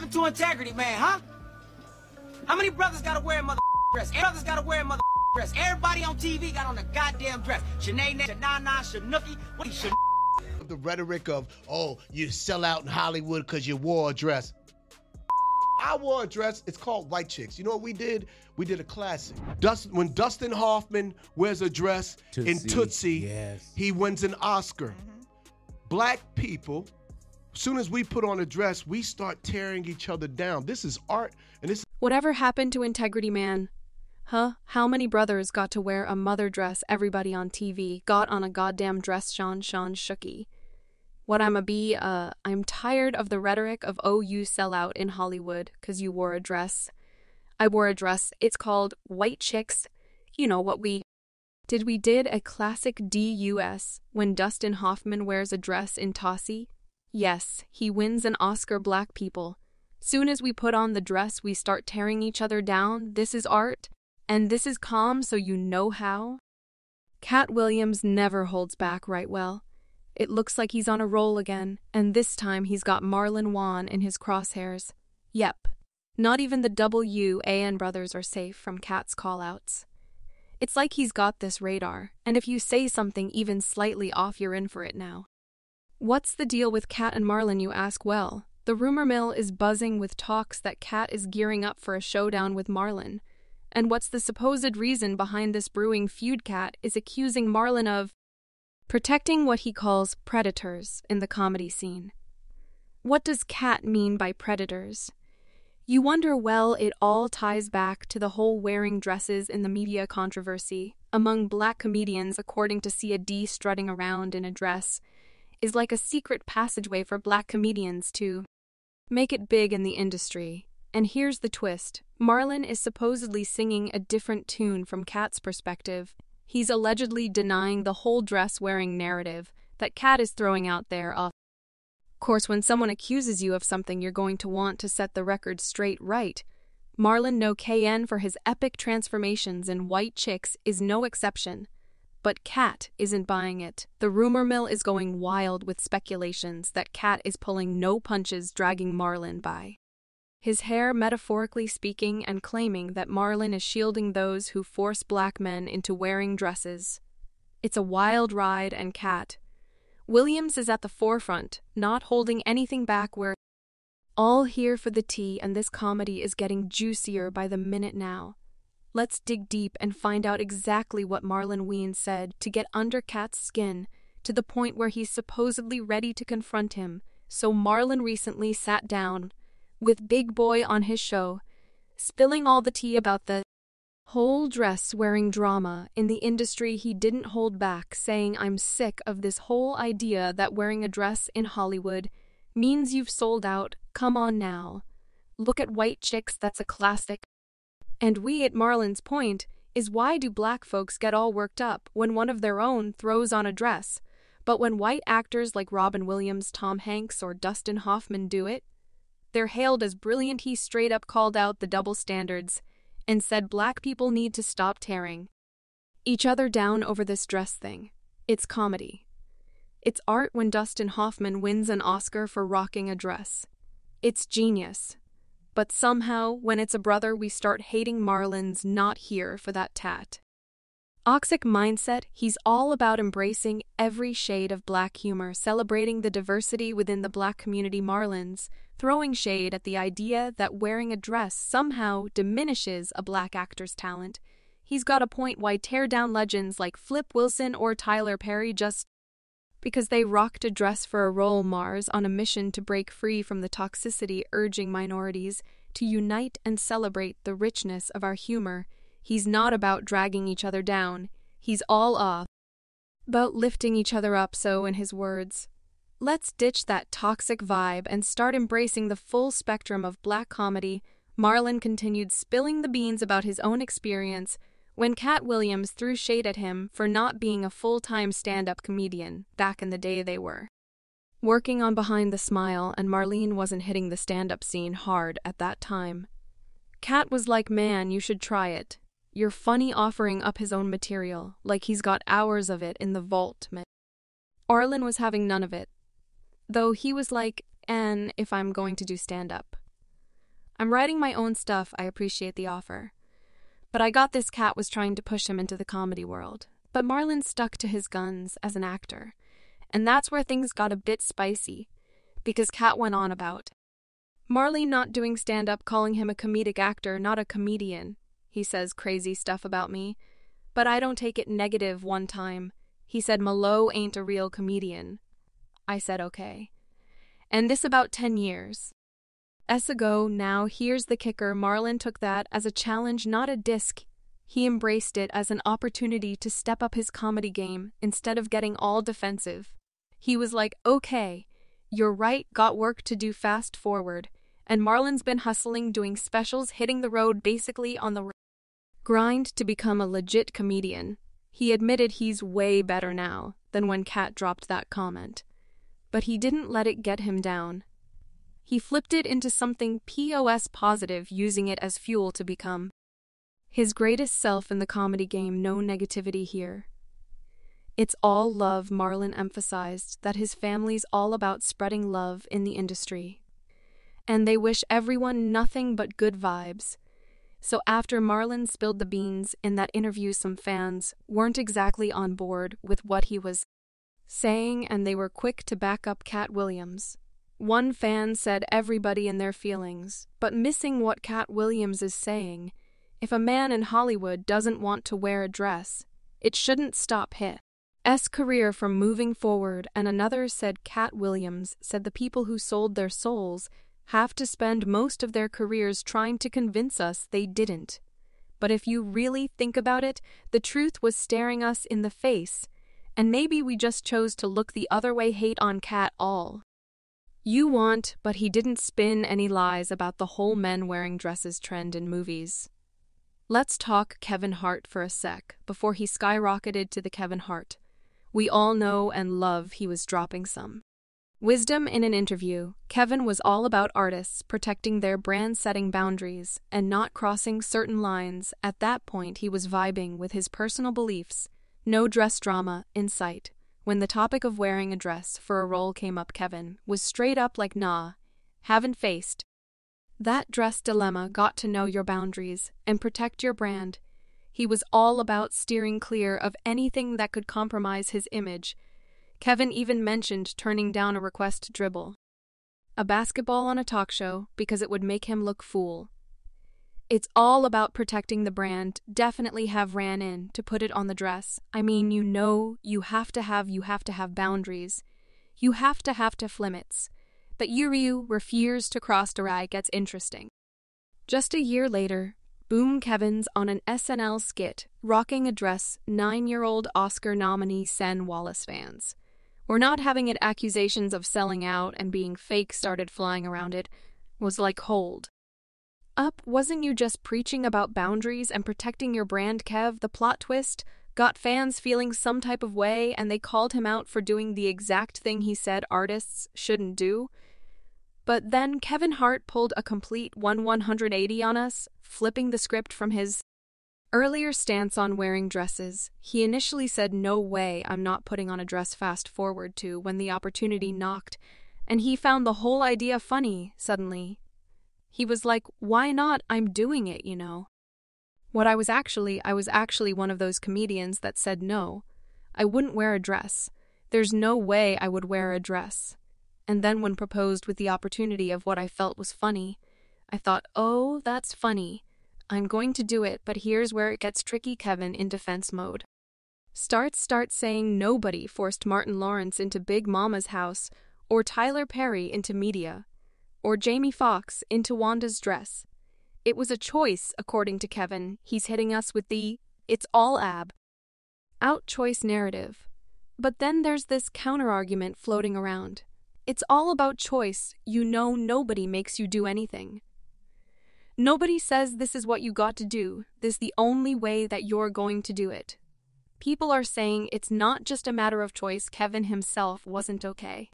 happened to integrity, man, huh? How many brothers gotta wear a mother dress? Every brothers gotta wear a mother dress. Everybody on TV got on a goddamn dress. Shanae, Shanana, Shanuki, what are you, Shan- The rhetoric of, oh, you sell out in Hollywood because you wore a dress. I wore a dress. It's called White Chicks. You know what we did? We did a classic. Dust, when Dustin Hoffman wears a dress in Tootsie, Tootsie, yes. he wins an Oscar. Mm-hmm. Black people, soon as we put on a dress, we start tearing each other down. This is art, and this Whatever happened to Integrity Man? Huh? How many brothers got to wear a mother dress everybody on TV got on a goddamn dress Sean Sean Shooky? What I'm a be, uh, I'm tired of the rhetoric of oh you sell out in Hollywood 'cause you wore a dress. I wore a dress, it's called White Chicks. You know what we did we did a classic DUS when Dustin Hoffman wears a dress in Tootsie? Yes, he wins an Oscar black people. Soon as we put on the dress, we start tearing each other down. This is art, and this is calm, so you know how. Katt Williams never holds back right well. It looks like he's on a roll again, and this time he's got Marlon Wayans in his crosshairs. Yep. Not even the Wayans brothers are safe from Katt's callouts. It's like he's got this radar, and if you say something even slightly off, you're in for it now. What's the deal with Katt and Marlon, you ask? Well, the rumor mill is buzzing with talks that Katt is gearing up for a showdown with Marlon. And what's the supposed reason behind this brewing feud? Katt is accusing Marlon of protecting what he calls predators in the comedy scene. What does Katt mean by predators? You wonder, well, it all ties back to the whole wearing dresses in the media controversy among black comedians, according to Sia D strutting around in a dress, is like a secret passageway for black comedians to make it big in the industry. And here's the twist Marlon is supposedly singing a different tune from Katt's perspective. He's allegedly denying the whole dress wearing narrative that Katt is throwing out there of course, when someone accuses you of something, you're going to want to set the record straight right. Marlon No KN for his epic transformations in White Chicks is no exception. But Katt isn't buying it. The rumor mill is going wild with speculations that Katt is pulling no punches, dragging Marlon by his hair, metaphorically speaking, and claiming that Marlon is shielding those who force black men into wearing dresses. It's a wild ride, and Katt, Williams is at the forefront, not holding anything back where all here for the tea and this comedy is getting juicier by the minute now. Let's dig deep and find out exactly what Marlon Wayans said to get under Katt's skin to the point where he's supposedly ready to confront him. So Marlon recently sat down with Big Boy on his show, spilling all the tea about the whole dress wearing drama in the industry he didn't hold back saying i'm sick of this whole idea that wearing a dress in hollywood means you've sold out. Come on now. Look at white chicks that's a classic and we at Marlon's point is why do black folks get all worked up when one of their own throws on a dress but when white actors like robin williams tom hanks or dustin hoffman do it they're hailed as brilliant he straight up called out the double standards and said black people need to stop tearing each other down over this dress thing. It's comedy. It's art when Dustin Hoffman wins an Oscar for rocking a dress. It's genius. But somehow, when it's a brother, we start hating Marlon's not here for that tat. Oxic mindset, he's all about embracing every shade of black humor, celebrating the diversity within the black community Marlon's, throwing shade at the idea that wearing a dress somehow diminishes a black actor's talent. He's got a point why tear down legends like Flip Wilson or Tyler Perry just because they rocked a dress for a role Mars on a mission to break free from the toxicity urging minorities to unite and celebrate the richness of our humor. He's not about dragging each other down. He's all off. About lifting each other up, so in his words. Let's ditch that toxic vibe and start embracing the full spectrum of black comedy. Marlon continued spilling the beans about his own experience when Katt Williams threw shade at him for not being a full time stand up comedian back in the day they were. Working on Behind the Smile, and Marlon wasn't hitting the stand up scene hard at that time. Katt was like, Man, you should try it. You're funny offering up his own material, like he's got hours of it in the vault. Man. was having none of it, though he was like, Anne, if I'm going to do stand up. I'm writing my own stuff, I appreciate the offer. But I got this Katt was trying to push him into the comedy world. But Marlon stuck to his guns as an actor. And that's where things got a bit spicy, because Katt went on about Marley not doing stand up, calling him a comedic actor, not a comedian. He says crazy stuff about me. But I don't take it negative one time. He said Malo ain't a real comedian. I said okay. And this about 10 years. S ago, now, here's the kicker Marlon took that as a challenge, not a disc. He embraced it as an opportunity to step up his comedy game instead of getting all defensive. He was like, okay, you're right, got work to do fast forward. And Marlon's been hustling, doing specials, hitting the road basically on the grind to become a legit comedian. He admitted he's way better now than when Katt dropped that comment. But he didn't let it get him down. He flipped it into something POS positive, using it as fuel to become his greatest self in the comedy game. No negativity here. It's all love, Marlon emphasized that his family's all about spreading love in the industry. And they wish everyone nothing but good vibes. So after Marlon spilled the beans in that interview, some fans weren't exactly on board with what he was saying, and they were quick to back up Katt Williams. One fan said everybody in their feelings, but missing what Katt Williams is saying. If a man in Hollywood doesn't want to wear a dress, it shouldn't stop his career from moving forward, and another said Katt Williams said the people who sold their souls have to spend most of their careers trying to convince us they didn't. But if you really think about it, the truth was staring us in the face, and maybe we just chose to look the other way hate on Katt all. You want, but he didn't spin any lies about the whole men wearing dresses trend in movies. Let's talk Kevin Hart for a sec before he skyrocketed to the Kevin Hart. We all know and love he was dropping some. Wisdom in an interview, Kevin was all about artists protecting their brand setting boundaries and not crossing certain lines. At that point, he was vibing with his personal beliefs. No dress drama in sight. When the topic of wearing a dress for a role came up, Kevin was straight up like, nah, haven't faced. That dress dilemma got to know your boundaries and protect your brand. He was all about steering clear of anything that could compromise his image. Kevin even mentioned turning down a request to dribble a basketball on a talk show because it would make him look fool. It's all about protecting the brand. Definitely have ran in to put it on the dress. I mean, you know, you have to have you have to have boundaries. You have to have to limits. But Yuryu refused to cross the eye gets interesting. Just a year later, Boom Kevin's on an SNL skit, rocking a dress nine-year-old Oscar nominee Sen Wallace fans. We're not having it accusations of selling out and being fake started flying around it, was like hold. Up, wasn't you just preaching about boundaries and protecting your brand, Kev? The plot twist got fans feeling some type of way and they called him out for doing the exact thing he said artists shouldn't do. But then Kevin Hart pulled a complete 1 180 on us, flipping the script from his earlier stance on wearing dresses. He initially said, No way, I'm not putting on a dress fast forward to when the opportunity knocked, and he found the whole idea funny suddenly. He was like, Why not? I'm doing it, you know. What I was actually, I was actually one of those comedians that said no. I wouldn't wear a dress. There's no way I would wear a dress. And then, when proposed with the opportunity of what I felt was funny, I thought, oh, that's funny. I'm going to do it, but here's where it gets tricky Kevin in defense mode. Starts start saying nobody forced Martin Lawrence into Big Mama's house or Tyler Perry into Madea or Jamie Foxx into Wanda's dress. It was a choice, according to Kevin. He's hitting us with the it's all ab out choice narrative. But then there's this counterargument floating around. It's all about choice. You know, nobody makes you do anything. Nobody says this is what you got to do, this the only way that you're going to do it. People are saying it's not just a matter of choice, Kevin himself wasn't okay.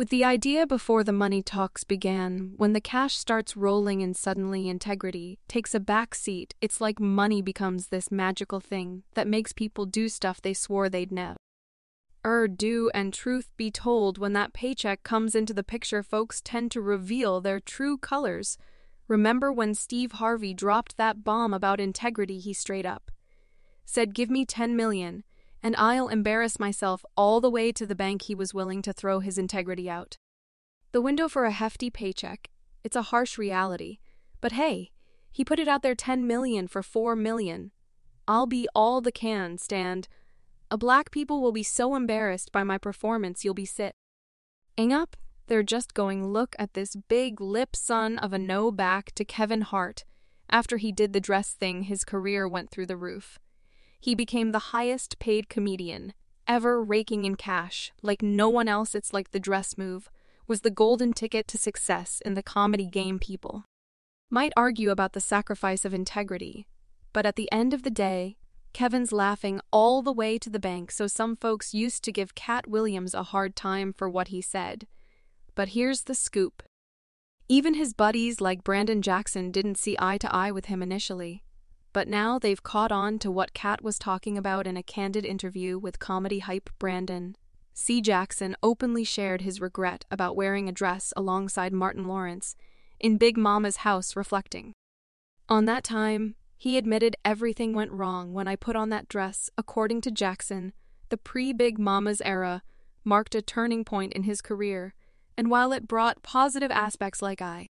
With the idea before the money talks began, when the cash starts rolling and suddenly integrity takes a back seat, it's like money becomes this magical thing that makes people do stuff they swore they'd never. Er, do and truth be told, when that paycheck comes into the picture, folks tend to reveal their true colors. Remember when Steve Harvey dropped that bomb about integrity he straight up said give me 10 million and I'll embarrass myself all the way to the bank he was willing to throw his integrity out. The window for a hefty paycheck. It's a harsh reality. But hey, he put it out there 10 million for 4 million. I'll be all the can stand. A black people will be so embarrassed by my performance you'll be sit. Ing up, they're just going look at this big lip son of a no back to Kevin Hart. After he did the dress thing, his career went through the roof. He became the highest paid comedian, ever raking in cash, like no one else. It's like the dress move was the golden ticket to success in the comedy game people. Might argue about the sacrifice of integrity, but at the end of the day, Kevin's laughing all the way to the bank, so some folks used to give Katt Williams a hard time for what he said. But here's the scoop. Even his buddies like Brandon Jackson didn't see eye to eye with him initially. But now they've caught on to what Katt was talking about in a candid interview with comedy hype Brandon. T. Jackson openly shared his regret about wearing a dress alongside Martin Lawrence in Big Mama's house, reflecting. On that time, he admitted everything went wrong when I put on that dress. According to Jackson, the pre Big Mama's era marked a turning point in his career, and while it brought positive aspects like I